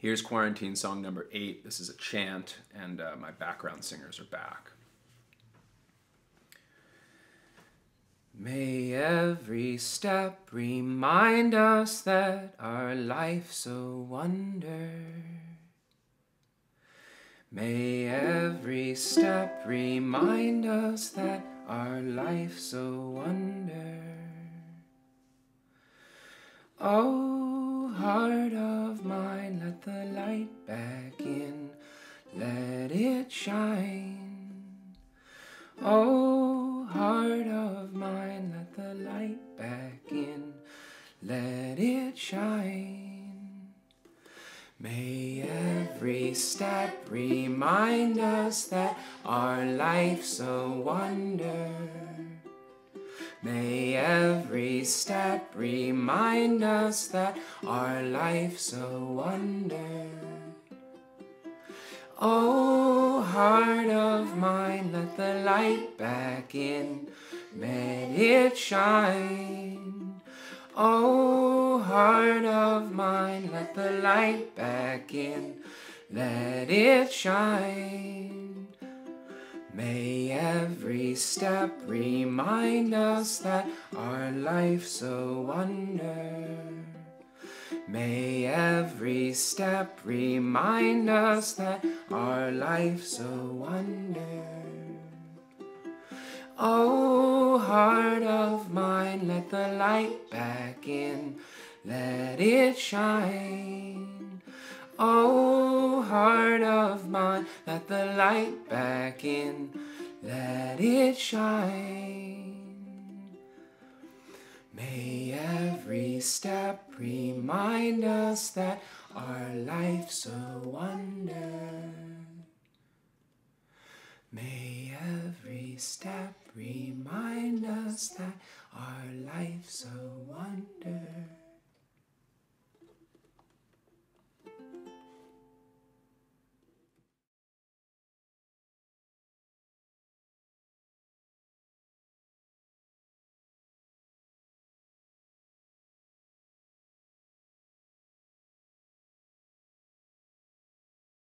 Here's quarantine song number eight. This is a chant, and uh, my background singers are back. May every step remind us that our life's a wonder. May every step remind us that our life's a wonder. Oh, heart of mine, let the light back in, let it shine. Oh, heart of mine, let the light back in, let it shine. May every step remind us that our life's a wonder. Step remind us that our life's a wonder. Oh, heart of mine, let the light back in, let it shine. Oh, heart of mine, let the light back in, let it shine. May every step remind us that our life's a wonder. May every step remind us that our life's a wonder. Oh, heart of mine, let the light back in, let it shine. Oh, heart of mine, let the light back in, let it shine. May every step remind us that our life's a wonder. May every step remind us that our life's a wonder.